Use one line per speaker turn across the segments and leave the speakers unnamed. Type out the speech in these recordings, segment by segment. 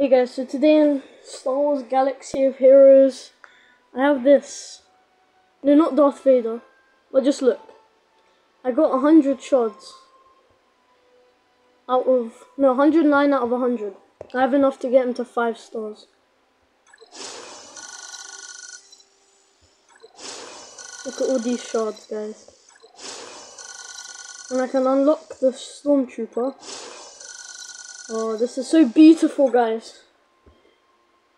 Hey guys, so today in Star Wars Galaxy of Heroes, I have this. No, not Darth Vader, but just look. I got 100 shards. Out of, no, 109 out of 100. I have enough to get him to 5 stars. Look at all these shards, guys. And I can unlock the Stormtrooper. Oh, this is so beautiful, guys.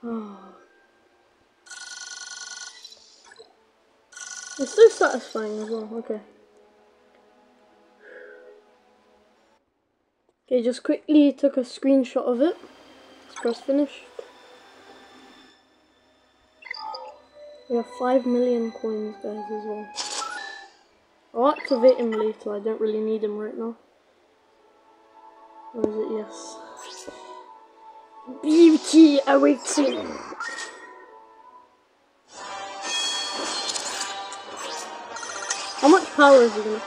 Oh. It's so satisfying as well. Okay. Okay, just quickly took a screenshot of it. Let's press finish. We have 5 million coins, guys, as well. I'll activate him later. I don't really need him right now. Or is it yes? Beauty awaiting. How much power is it gonna?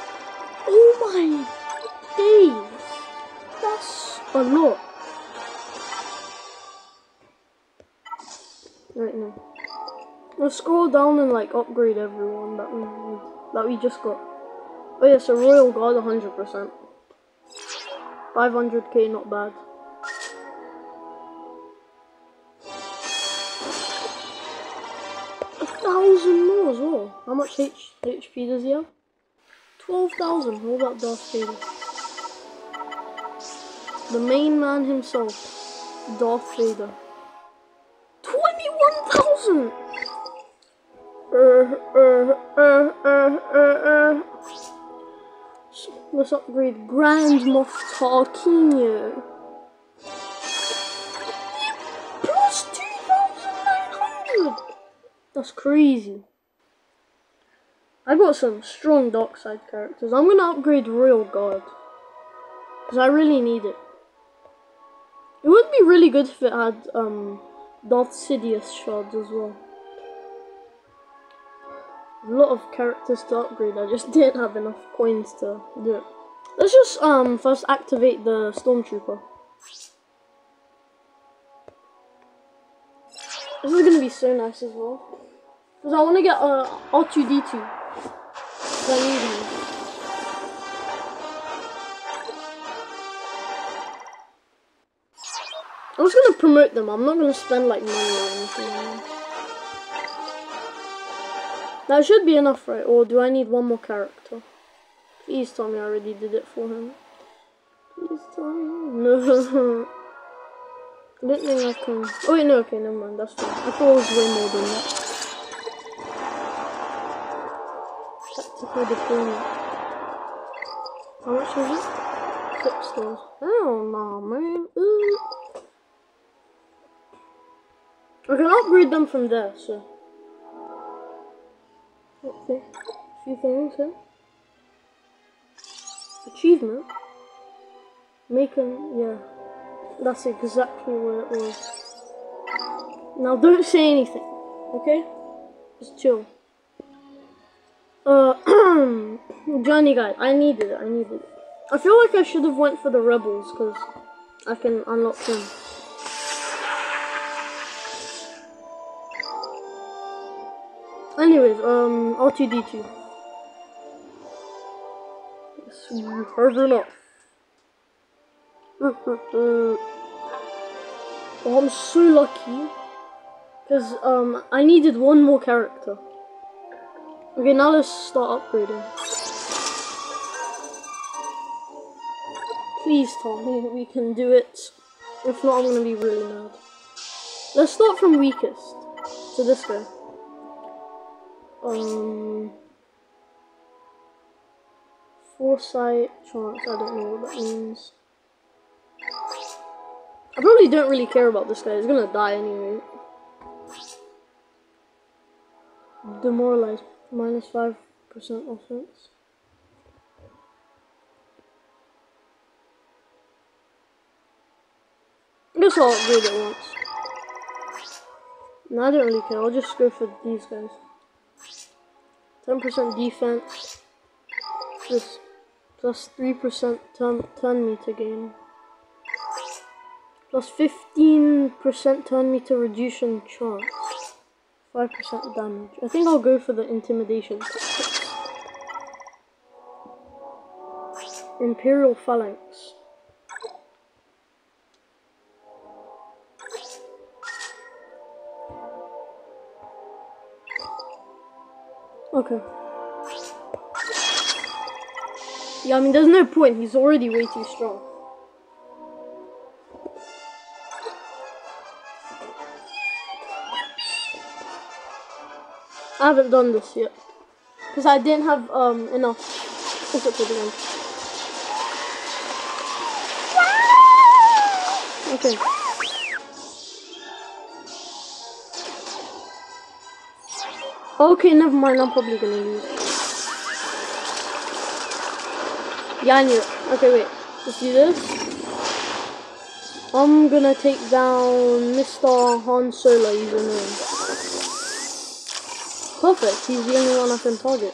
Oh my days! That's a lot. Right now. Let's scroll down and like upgrade everyone that we that we just got. Oh yeah, so Royal Guard 100%. 500k, not bad. Thousand more as well. How much H HP does he have? 12,000. What about Darth Vader? The main man himself, Darth Vader. 21,000! Uh, uh, uh, uh, uh, uh. Let's upgrade Grand Moff Tarkinio. That's crazy. I got some strong dark side characters. I'm gonna upgrade Royal Guard. Because I really need it. It would be really good if it had um, Darth Sidious shards as well a lot of characters to upgrade. I just didn't have enough coins to do it. Let's just um first activate the stormtrooper. This is gonna be so nice as well. Cause I wanna get uh, R2D2. I need him. I'm just gonna promote them. I'm not gonna spend like money or anything. That should be enough, right? Or do I need one more character? Please tell me I already did it for him. Please tell me. No. I don't think I can. Oh wait, no, okay, never mind. That's fine. I thought it was way more than that. Tactical deployment. How ah, much is it? Six stars. Oh, no, man. Ooh. I can upgrade them from there, so. Okay, a few things here. Achievement. Making, yeah. That's exactly where it was. Now don't say anything, okay? Just chill. Uh, Johnny guy, I needed it, I needed it. I feel like I should have went for the rebels, because I can unlock them. Anyways, um, R2D2. Yes, have enough. oh, I'm so lucky. Because, um, I needed one more character. Okay, now let's start upgrading. Please tell me we can do it. If not, I'm gonna be really mad. Let's start from weakest. To this guy. Um, foresight chance. I don't know what that means. I probably don't really care about this guy. He's gonna die anyway. Demoralized. Minus 5% offense. I all upgrade it once. No, I don't really care. I'll just go for these guys. 10% defense. This 3% turn, turn meter gain. Plus 15% turn meter reduction chance. 5% damage. I think I'll go for the intimidation Imperial Phalanx. Okay. Yeah, I mean, there's no point. He's already way too strong. I haven't done this yet. Because I didn't have um enough. What's again? Okay. Okay, never mind. I'm probably gonna lose. Yeah, I knew it. Okay, wait. Let's do this. I'm gonna take down Mr. Han Solo him. Perfect. He's the only one I can target.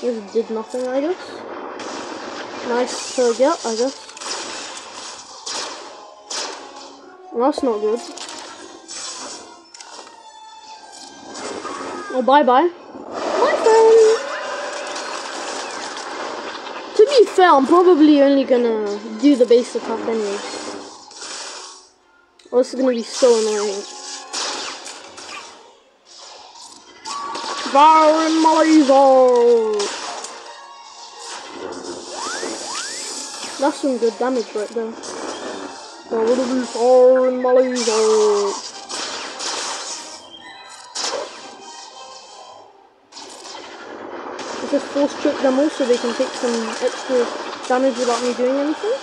He Just did nothing, I guess. Nice to get, I guess. That's not good. Oh, bye-bye. To be fair, I'm probably only gonna do the base attack anyway. This is gonna be so annoying. Fire in my laser! That's some good damage right there. Fire in fire in my laser! just force choke them all so they can take some extra damage without me doing anything.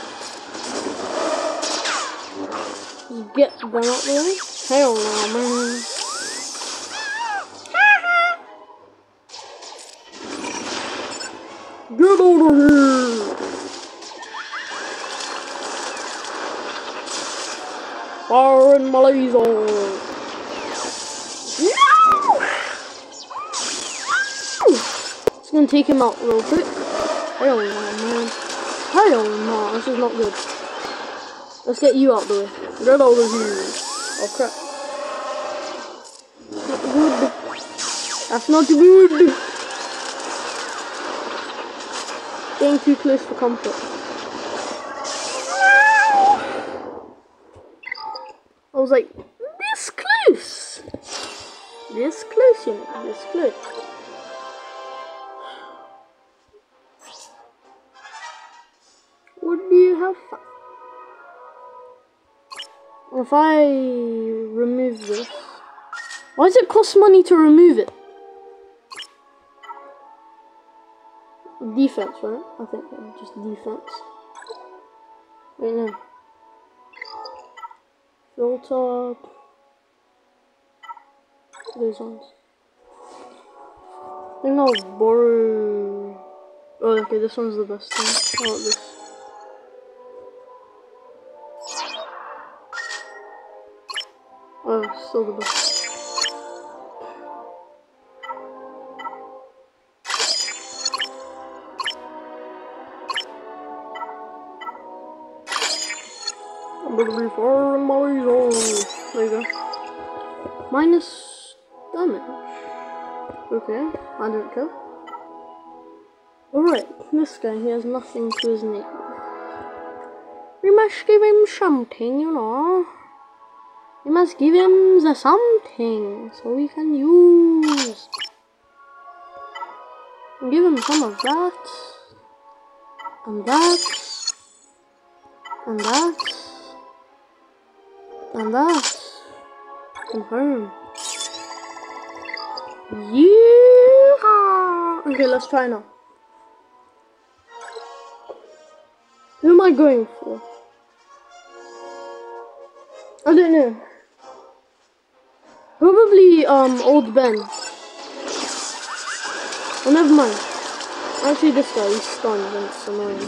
Just get them out the way. Hell no, man. Get over here! Fire in my laser! Just gonna take him out real quick. Hell no, man. Hell no, this is not good. Let's get you out the way. Get over here. Oh crap. Not good. That's not good. Thank you, close for comfort. Was like, this close. This close, you know, this close. What do you have fun? If I remove this, why does it cost money to remove it? Defense, right? I think just defense. Wait, no. Filter. Those ones. I think I'll borrow. Oh, okay, this one's the best thing. I want this. Oh, still the best. Okay, I don't care. Alright, this guy, he has nothing to his name. We must give him something, you know. We must give him the something so we can use. Give him some of that. And that. And that. And that. Confirm. Yeah. Okay, let's try now. Who am I going for? I don't know. Probably um old Ben. Oh never mind. Actually this guy he's stunned and it's annoying.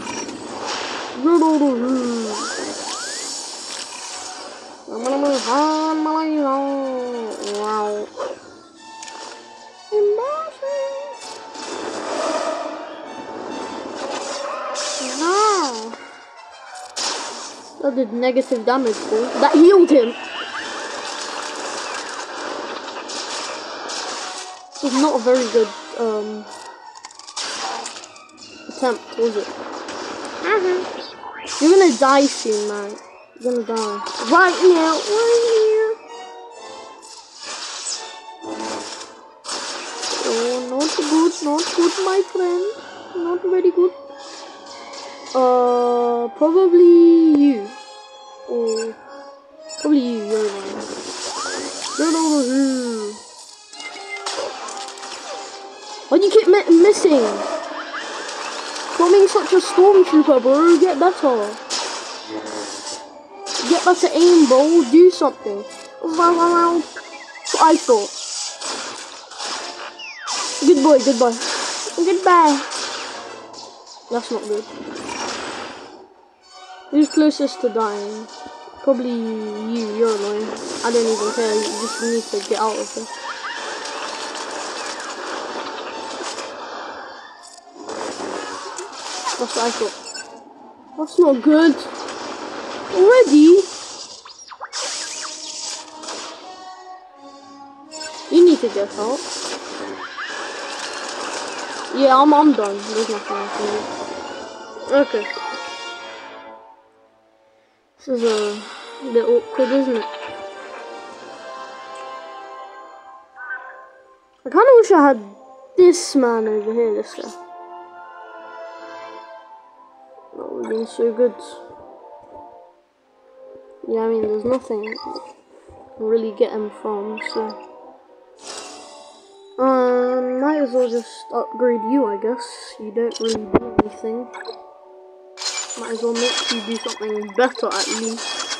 Wow. That did negative damage. That healed him. This was not a very good um, attempt, was it? You're gonna die soon, man. You're gonna die. Right now, right here. Oh, not good, not good, my friend. Not very good. Uh, probably you. Or probably the one. You're over here. Why do you keep mi missing? Stop being such a stormtrooper, bro. Get better. Get better aim, bro. Do something. That's what I thought. Good boy, good boy. Goodbye. That's not good. Who's closest to dying? Probably you, you're annoying. I don't even care, you just need to get out of here. That's what I thought. That's not good. Already? You need to get out. Yeah, I'm, I'm done. There's nothing I can do. Okay. This is a bit awkward, isn't it? I kind of wish I had this man over here, this guy. That would have been so good. Yeah, I mean, there's nothing really get him from, so... Um, might as well just upgrade you, I guess. You don't really do anything. Might as well make you do something better at least.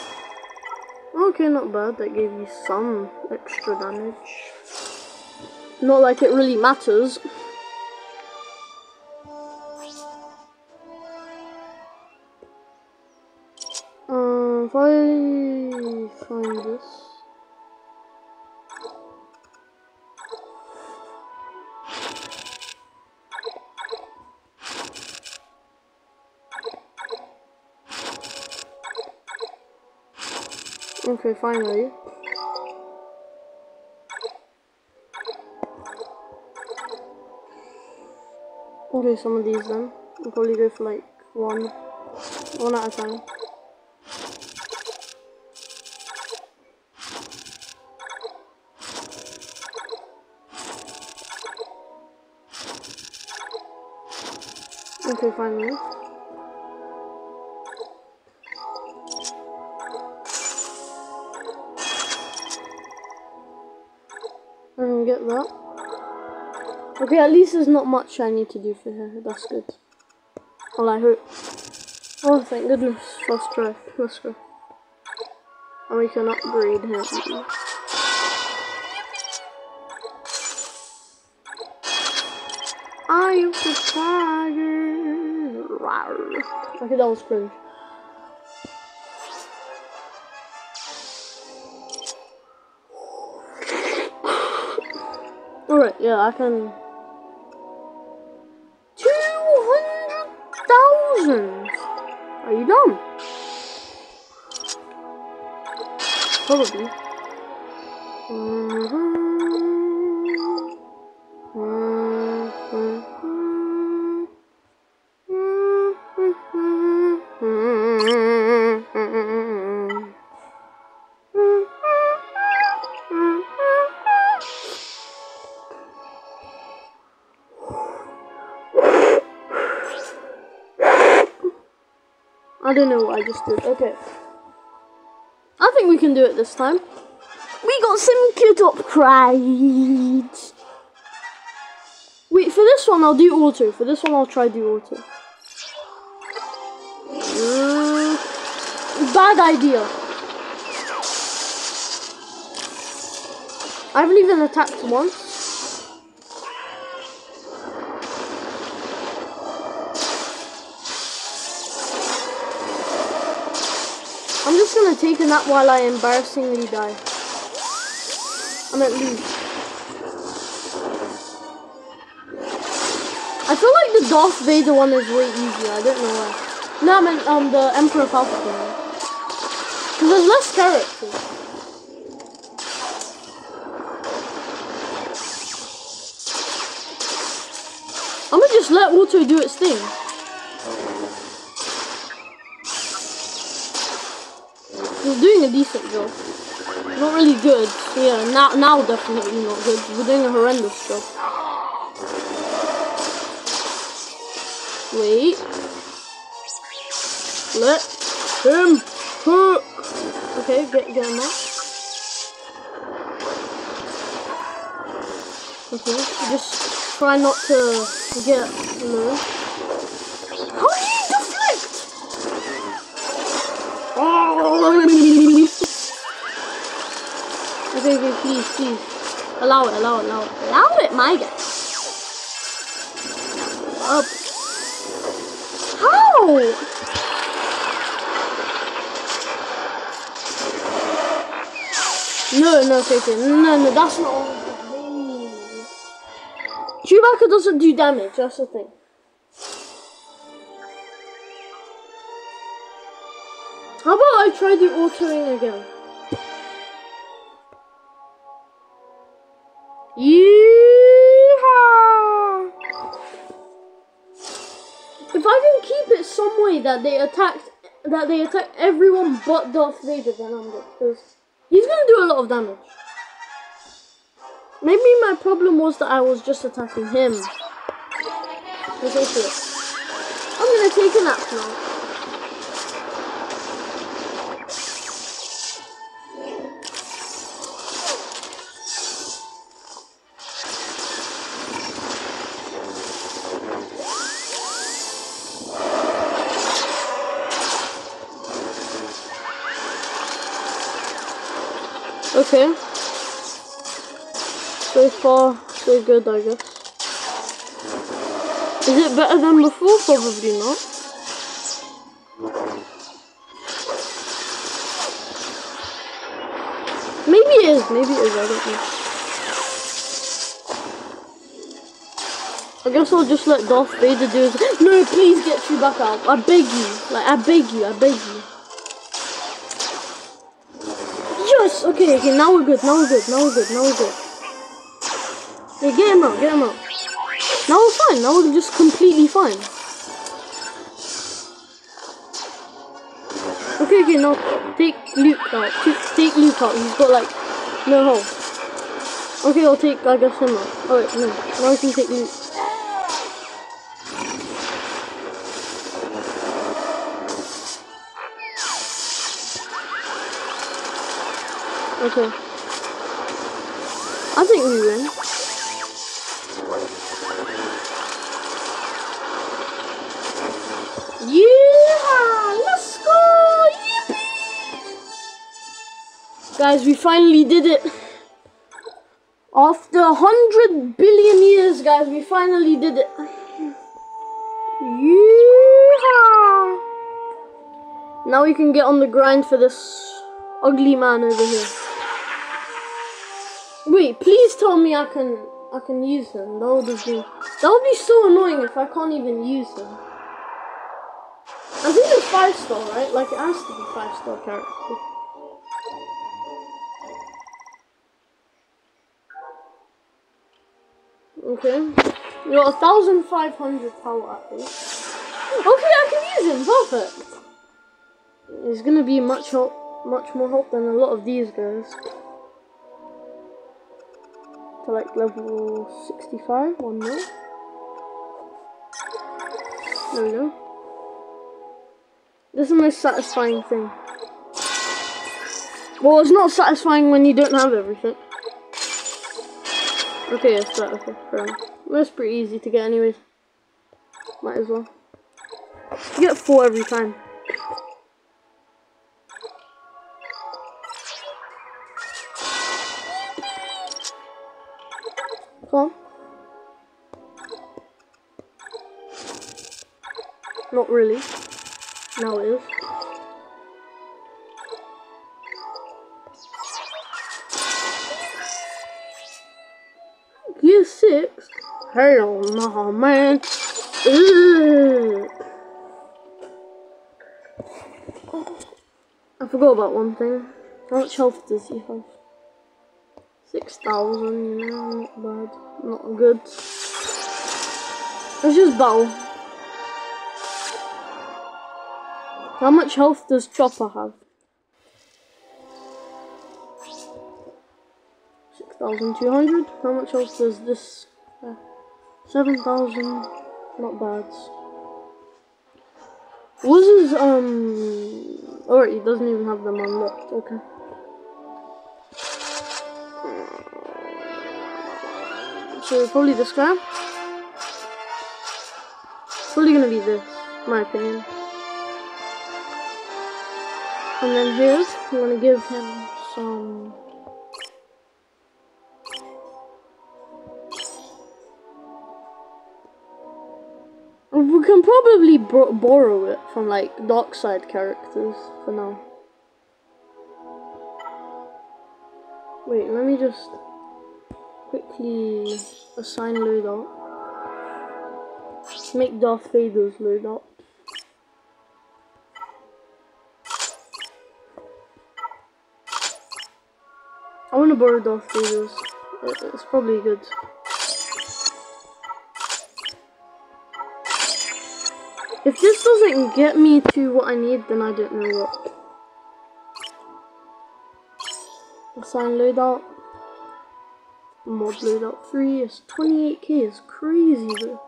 Okay, not bad. That gave you some extra damage. Not like it really matters. Okay, finally. Okay, some of these then. I'll probably go for like one. One at a time. Okay, finally. Okay, at least there's not much I need to do for her. That's good. Well, I hope. Oh, thank goodness. First try. Let's go. And we can upgrade him. I am the tiger. Rawr. Okay, that was cringe. Alright, yeah, I can. 200,000! Are you dumb? Probably. I just did. Okay. I think we can do it this time. We got some good upgrades. Wait, for this one I'll do auto. For this one I'll try do auto. Mm, bad idea. I haven't even attacked once. A nap while I embarrassingly die. I'm at least. I feel like the Darth Vader one is way easier. I don't know why. No, I mean um the Emperor Palpatine. Because there's less characters. I'm gonna just let Auto do its thing. He's doing a decent job. Not really good. Yeah, now now definitely not good. We're doing a horrendous job. Wait. Let him cook. Okay, get get him out. Okay, just try not to get low. Please, please. Allow it, allow it, allow it. Allow it, my guy. Up. How? No, no, okay. No, no, that's not. Chewbacca doesn't do damage, that's the thing. How about I try the altering again? That they attacked, that they attack everyone but Darth Vader, good. Because he's gonna do a lot of damage. Maybe my problem was that I was just attacking him. I'm gonna take a nap now. Far, so good, I guess. Is it better than before? Probably not. Maybe it is, maybe it is, I don't know. I guess I'll just let Darth Vader do his- No, please get you back out. I beg you. Like, I beg you, I beg you. Yes! Okay, okay, now we're good, now we're good, now we're good, now we're good. Yeah, get him out, get him out. Now we're fine, now we're just completely fine. Okay, okay, now take Luke out. Take, Luke out, he's got like, no health. Okay, I'll take, I guess, him out. Oh wait, no, now I can take Luke. Okay. I think we win. Yeah! Let's go! Yippee! Guys, we finally did it. After a hundred billion years, guys, we finally did it. Yeah! Now we can get on the grind for this ugly man over here. Wait, please tell me I can I can use him. That would be that would be so annoying if I can't even use him. Five star, right? Like it has to be five star character. Okay. You got a thousand five hundred power. Okay, I can use him. Perfect. He's gonna be much help, much more help than a lot of these guys. To like level sixty-five. One more. There we go. This is the most satisfying thing. Well, it's not satisfying when you don't have everything. Okay, it's that. Okay, fair enough. That's pretty easy to get anyways. Might as well. You get four every time. Come on. Not really. Now is. Gear 6? Hell no, man. Ugh. I forgot about one thing. How much health does he have? 6,000, you know, not bad. Not good. Let's just battle. How much health does Chopper have? 6,200. How much health does this? Uh, 7,000. Not bad. Was his, um... Oh, he doesn't even have them unlocked. Okay. So probably this guy. Probably gonna be this, my opinion. And then here, I'm gonna give him some. We can probably borrow it from like dark side characters for now. Wait, let me just quickly assign loadout. Make Darth Vader's loadout. I want to borrow Darth Vader's. Uh, it's probably good. If this doesn't get me to what I need, then I don't know what. Assign loadout. Mod loadout 3 is 28k, is crazy though.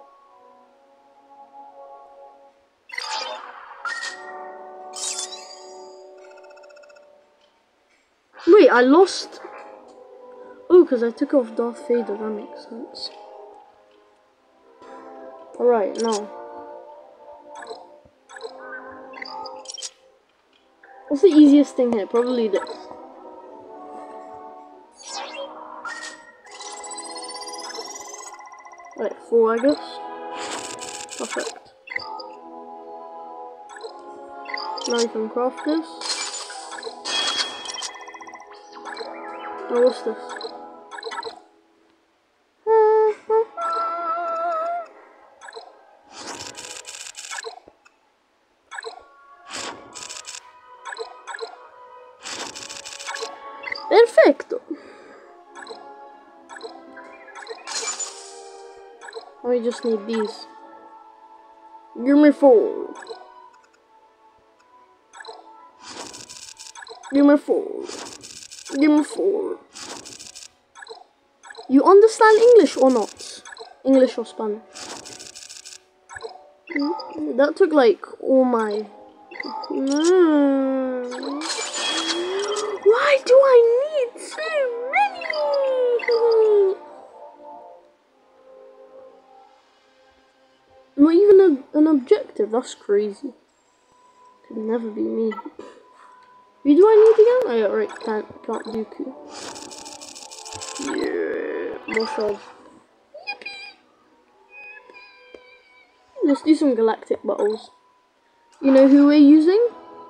Wait, I lost. Because I took off Darth Vader, that makes sense. Alright, now. What's the easiest thing here? Probably this. Right, four I guess. Perfect. Now you can craft this. Oh, what's this? Just need these. Give me four. Give me four. Give me four. You understand English or not? English or Spanish? That took like all my... Hmm. Why do that's crazy. Could never be me. Who do I need again? Oh yeah, right, Count, Count Dooku. Yeah, more shards. Let's do some galactic battles. You know who we're using?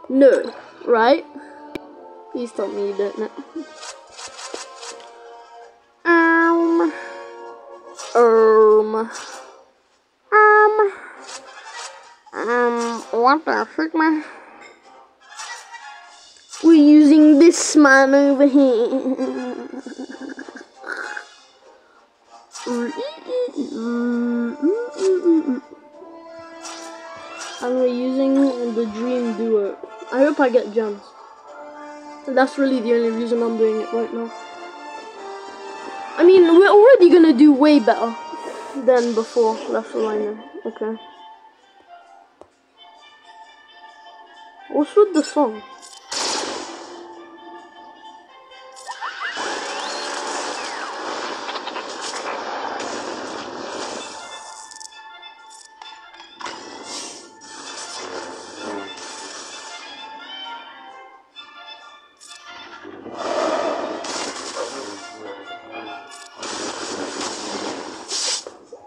No, right? Please tell me you don't know. Um. Um. What the frick, man? We're using this man over here. and we're using the Dream Duo. I hope I get gems. That's really the only reason I'm doing it right now. I mean, we're already gonna do way better than before. That's all I know. Okay. What's with the song?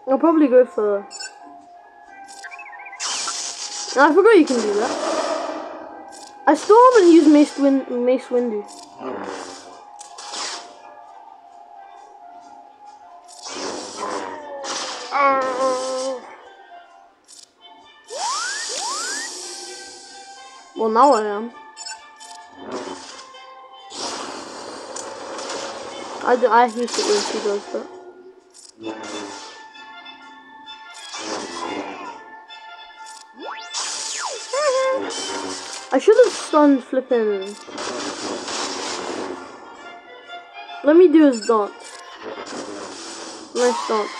I'll probably go for... I forgot you can do that. I still haven't used Mace, Win Mace Windu. Well, now I am. I, do, I hate it when she does that. Stunned flipping. Let me do his dot. Nice dot.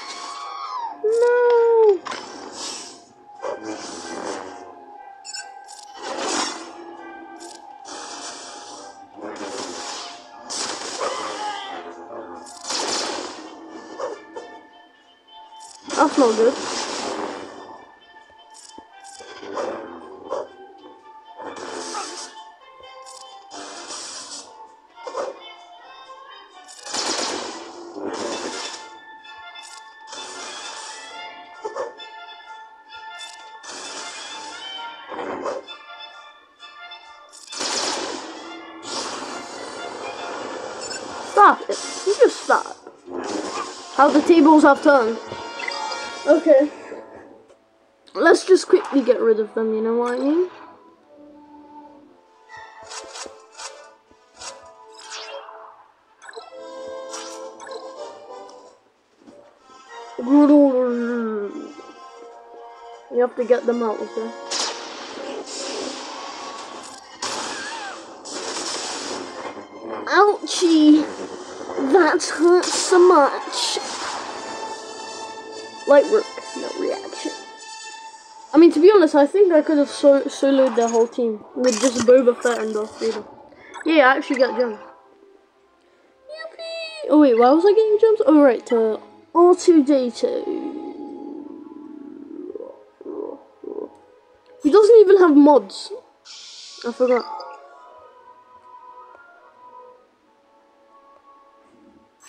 How the tables have turned. Okay. Let's just quickly get rid of them, you know what I mean? Uh, you have to get them out, okay? Ouchie! That hurts so much. Light work, no reaction. I mean, to be honest, I think I could have so soloed their whole team with just Boba Fett and Darth Vader. Yeah, I actually got gems. Yippee! Oh wait, why was I getting gems? Oh right, to R2D2. He doesn't even have mods. I forgot.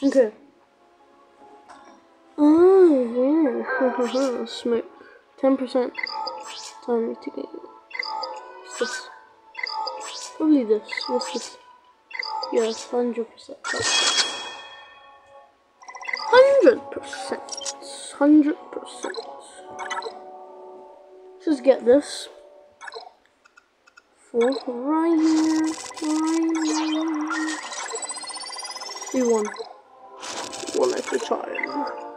Okay. Smoke. 10% time to get. What's this? Probably this. What's this? Yes, 100%. 100%. 100%. Just get this. Four right here. Right here. Do one. One at a time.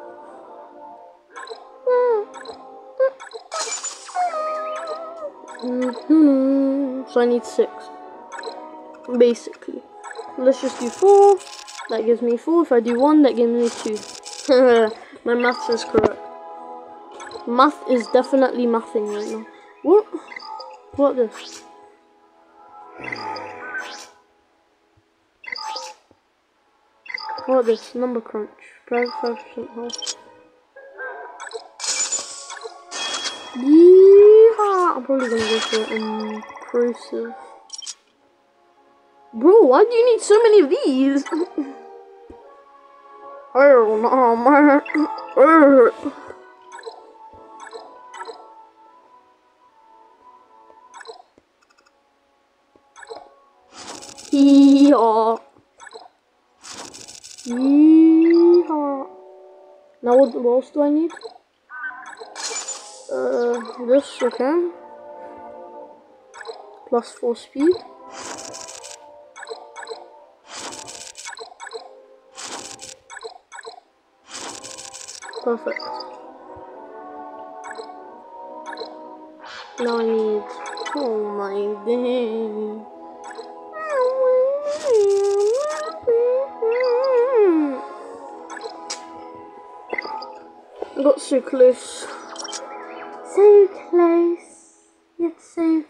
Mm-hmm. So I need six. Basically. Let's just do four. That gives me four. If I do one, that gives me two. My maths is correct. Math is definitely mathing right now. What? What this? What this? Number crunch. Private 5% health. I'm probably gonna go for impressive. Bro, why do you need so many of these? oh no, man. Yeehaw. Yeehaw. Now what, what else do I need? Uh, this, okay. Plus 4 speed. Perfect. Now I need... Oh my god. I got so close. So close, yet so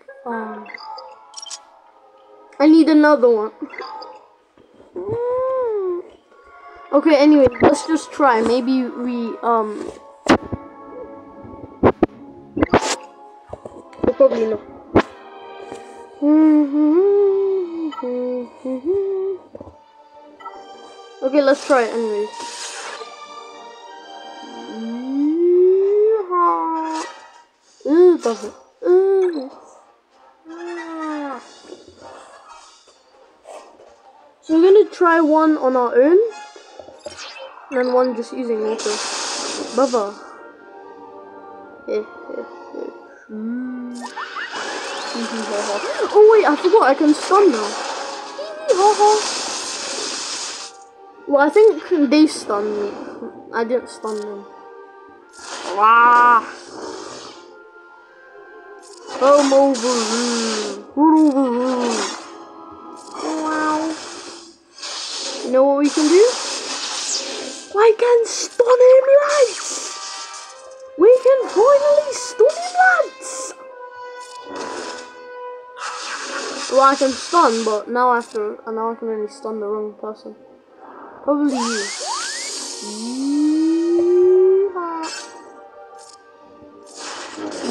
another one. Okay, anyway, let's just try. Maybe we, um... Probably not. Okay, let's try it anyways. Ooh, does try one on our own, and then one just using water. Baba. Eh, eh, eh. oh wait, I forgot I can stun now. Well, I think they stunned me. I didn't stun them. Wow. Come over here. Come over here. We can stun him, lads! We can finally stun him, lads! Well, I can stun, but now I have to, and now I can only stun the wrong person. Probably you.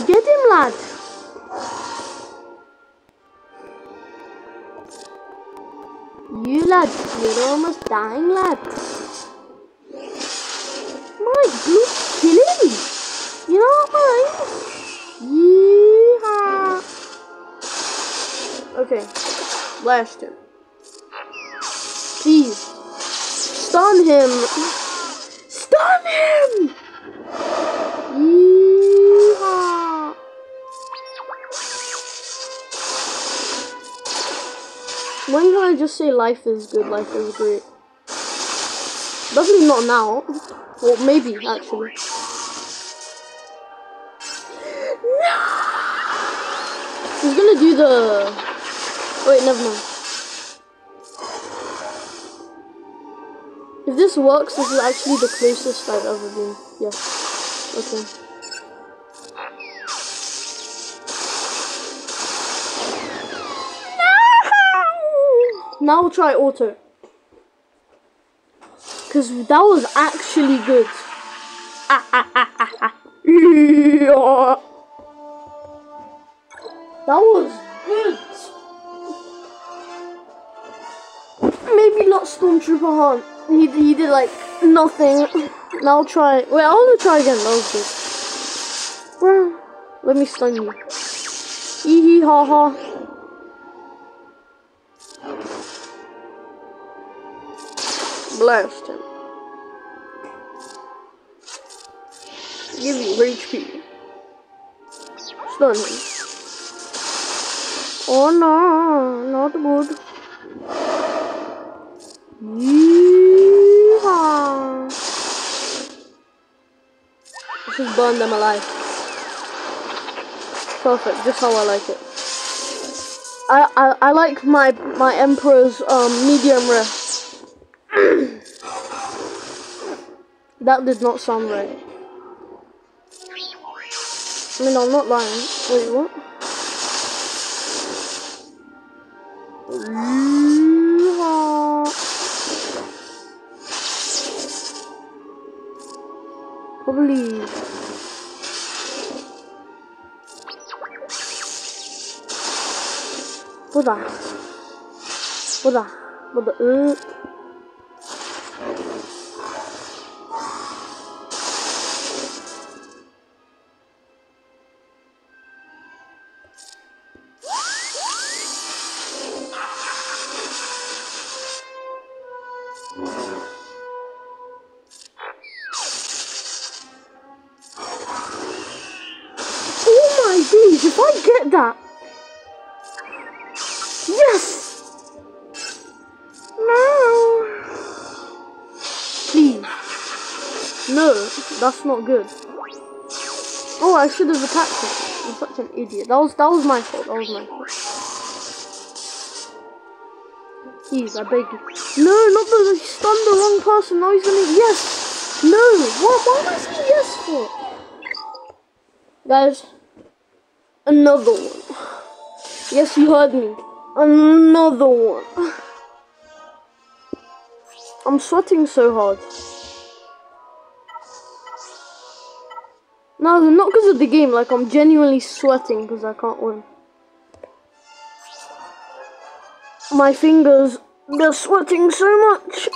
Get him, lad! You lad, you're almost dying, lad. My blue kill him! You know what Yeehaw! Okay, blast him. Please, stun him! Stun him! Yeehaw! When can I just say life is good, life is great? Definitely not now. Well, maybe, actually. No! He's gonna do the... Wait, never mind. If this works, this is actually the closest I've ever been. Yeah. Okay. No! Now we'll try auto. Because that was actually good. That was good. Maybe not Stormtrooper Han. He, he did like nothing. Now I'll try. Wait, I want to try again. That was good. Let me stun you. Hee hee ha ha. Blast him. Give you HP. Stun him. Oh no, not good. Yeehaw. Just burn them alive. Perfect, just how I like it. I, I, I like my my emperor's um medium rare. that did not sound right. I mean, I'm not lying. Wait, what? Holy. Buddha. What? Buddha. Uh. That. Yes! No! Please. No, that's not good. Oh, I should have attacked him. I'm such an idiot. That was that was my fault. That was my fault. Please, I beg you. No, not the he stunned the wrong person. Now he's gonna yes. No, what? Why I saying yes for? Guys, another one. Yes, you heard me. Another one. I'm sweating so hard. No, not because of the game. Like, I'm genuinely sweating because I can't win. My fingers, they're sweating so much.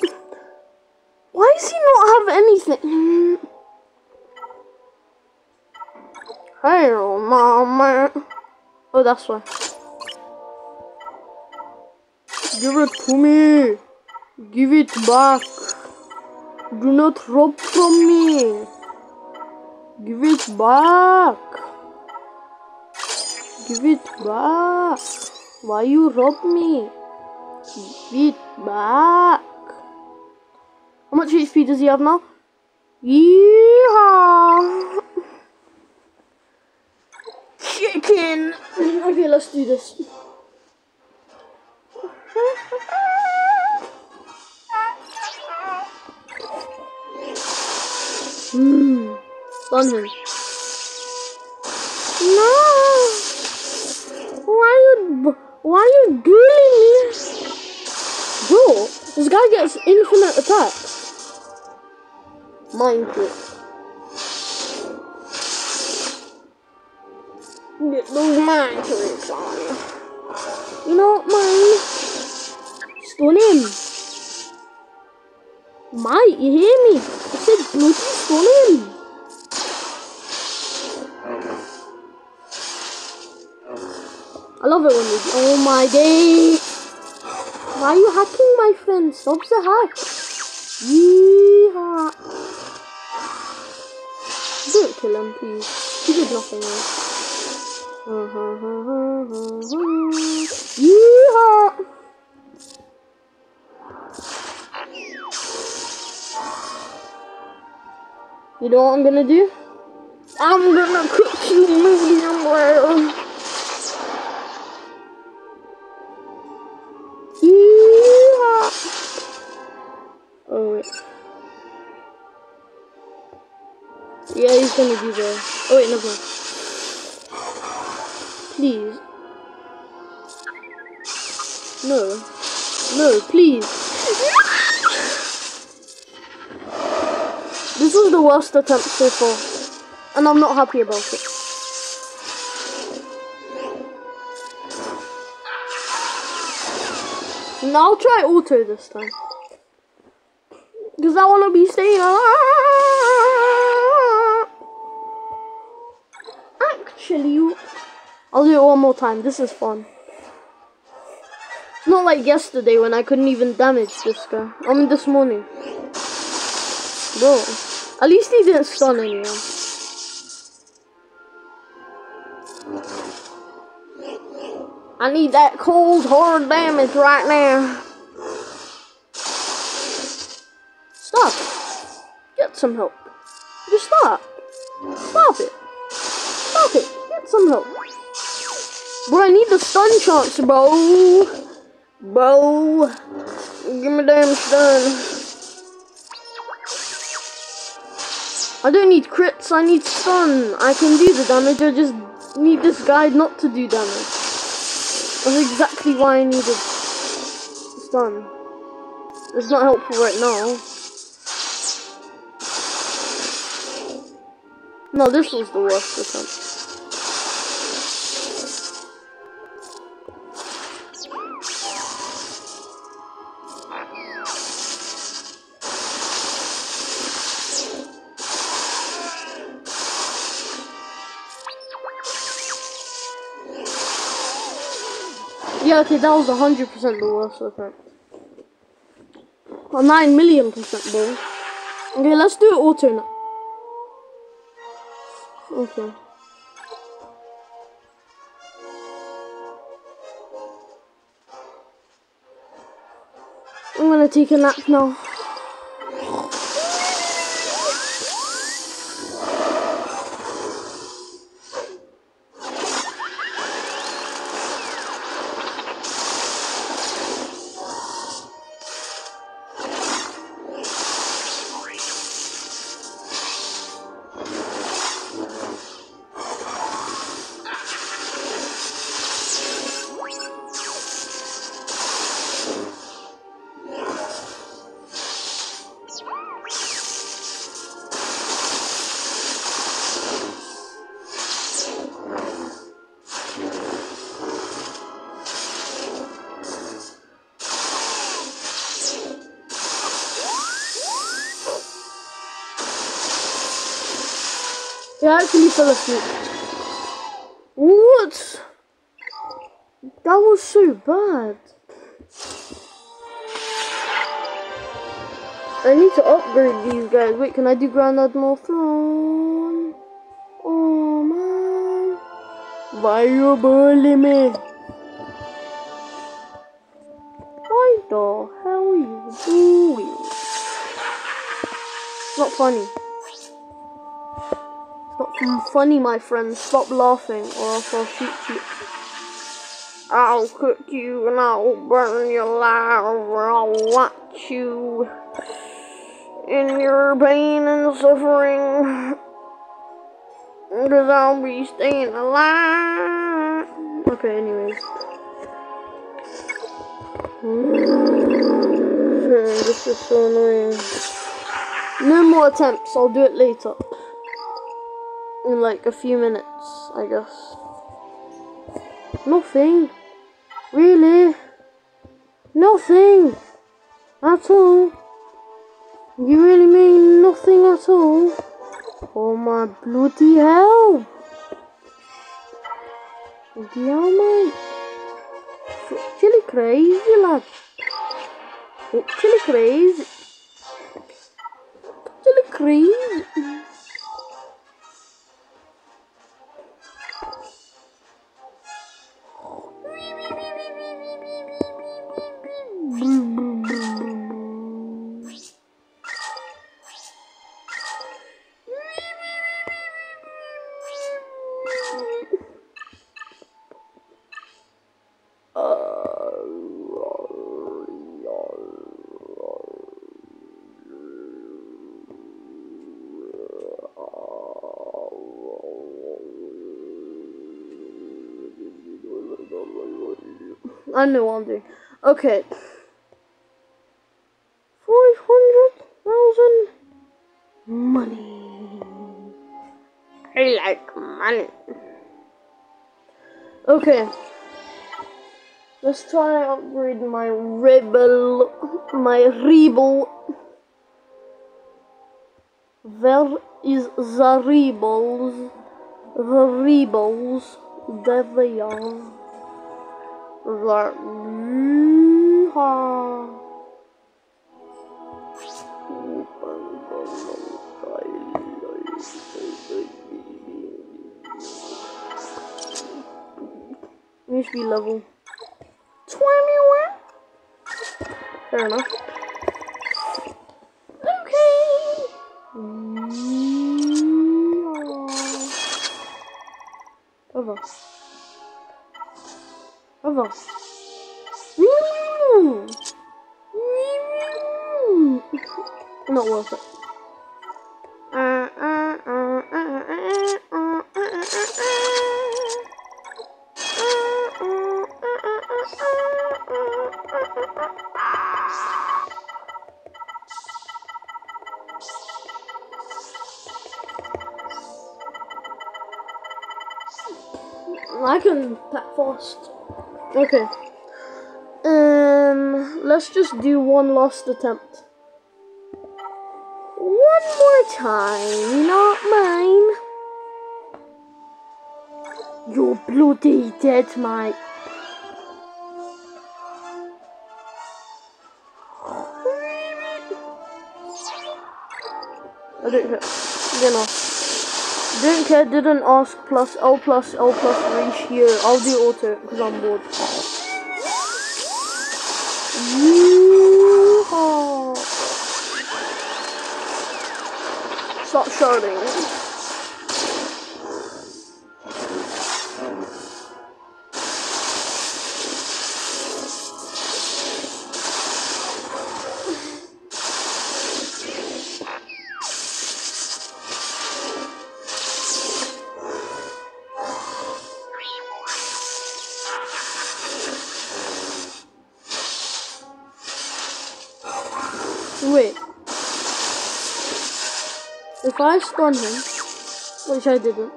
Why does he not have anything? Hey, mama. Oh, that's why. Give it to me. Give it back. Do not rob from me. Give it back. Give it back. Why you rob me? Give it back. How much HP does he have now? Yeehaw! Chicken! okay, let's do this. Mmm. Him. No! Why are you, why are you bullying me? Bro, this guy gets infinite attacks. Mind Get those mind tricks on you. Know what, mine? Stun him. Mate, you hear me? I said bloody stun him. I love it when you... Oh my day! Why are you hacking my friend? Stop the hack! Yeehaw! Don't kill him, please. He did nothing wrong. You know what I'm gonna do? I'm gonna cook you medium well. Yeehaw! Oh wait. Yeah, he's gonna be there. Oh wait, no. mind. Please. No. No, please. This was the worst attempt so far. And I'm not happy about it. Now I'll try auto this time. Because I want to be staying Actually, I'll do it one more time. This is fun. It's not like yesterday when I couldn't even damage this guy. I mean, this morning. Bro, at least he didn't stun anyone. I need that cold hard damage right now. Stop. Get some help. Just stop. Stop it. Stop it. Get some help. Bro, I need the stun chance, bro. Bro. Give me damn stun. I don't need crits, I need stun. I can do the damage, I just need this guy not to do damage. That's exactly why I needed stun. It's not helpful right now. No, this was the worst attempt. Yeah, okay, that was 100% the worst attempt. Well, 9 million percent, bro. Okay, let's do it auto now. Okay. I'm gonna take a nap now. He actually fell asleep. What? That was so bad. I need to upgrade these guys. Wait, can I do Grand Admiral Thrawn? Oh man. Why you bullying me? Why the hell you doing? Not funny. Funny, my friend. Stop laughing or else I'll shoot you. I'll cook you and I'll burn you alive. I'll watch you in your pain and suffering. Cause I'll be staying alive. Okay, anyways. this is so annoying. No more attempts, I'll do it later. In like a few minutes, I guess. Nothing. Really? Nothing. At all. You really mean nothing at all? Oh my bloody hell! Hell, mate. Actually crazy, lad. Actually crazy. Actually crazy. I know what Doing. Okay. 500,000 money. I like money. Okay. Let's try and upgrade my rebel, my rebel. Where is the rebels? The rebels, there they are. Yeehaw. You should be level 21. Fair enough. Over. Not worth it. Okay. Um, let's just do one last attempt. One more time, not mine. You're bloody dead, mate. I don't know. Don't care, didn't ask plus L plus L plus ratio. I'll do auto because I'm bored. Stop shouting. If I stun him, which I didn't,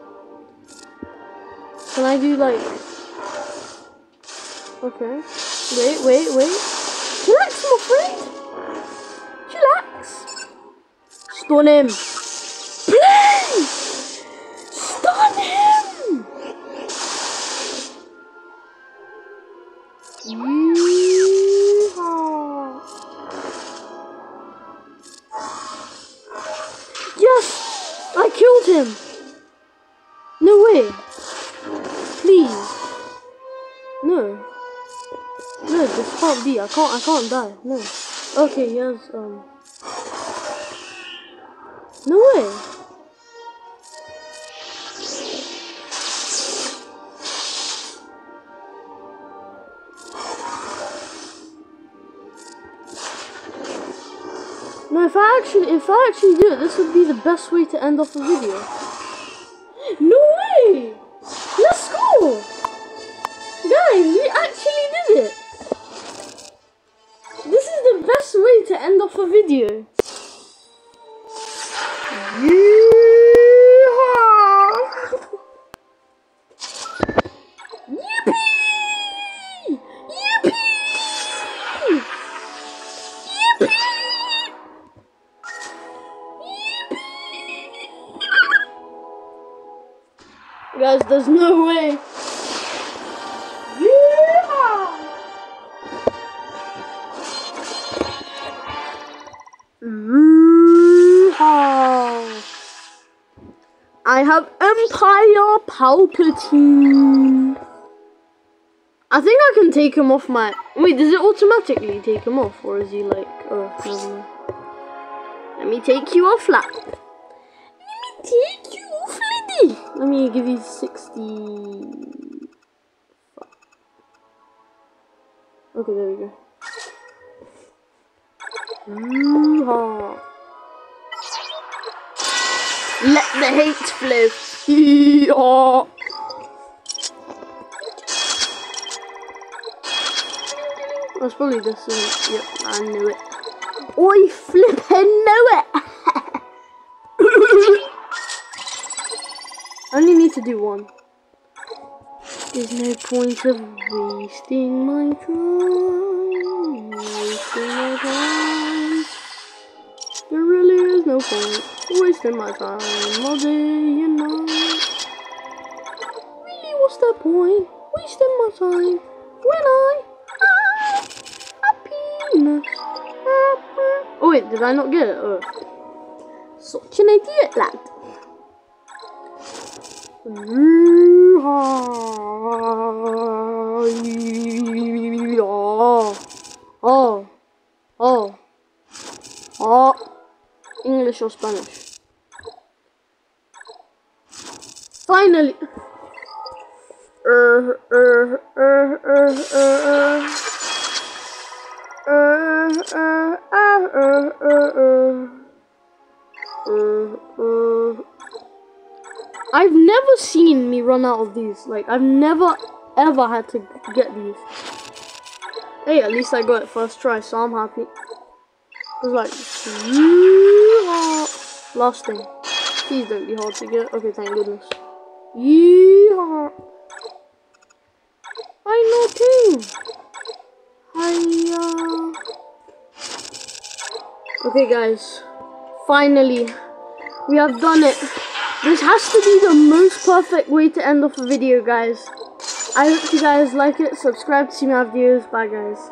can I do like... Okay. Wait, wait, wait. Chillax, my friend. Relax. Stun him. Can't. I can't die. No. Okay, here's um No way. No, if I actually, if I actually do it, this would be the best way to end off a video. To end I think I can take him off my. Wait, does it automatically take him off, or is he like? Oh. Let me take you off, lad. Let me take you off, lady. Let me give you sixty. Okay, there we go. Let the hate flow. That's probably this one. Yep, I knew it. Oi, flippin' know it! I only need to do one. There's no point of wasting my time. Wasting my time. There really is no point wasting my time all day and night. Really, what's the point wasting my time when I wait, did I not get it? Oh. Such an idiot, lad. Oh, oh, oh, oh. English or Spanish? Finally. Uh, uh, uh, uh, uh, uh. I've never seen me run out of these. Like, I've never ever had to get these. Hey, at least I got it first try, so I'm happy. It was like. Last thing. Please don't be hard to get. Okay, thank goodness. Yeehaw. I know too. Hiya. Okay, guys. Finally, we have done it. This has to be the most perfect way to end off a video, guys. I hope you guys like it. Subscribe to see more videos. Bye, guys.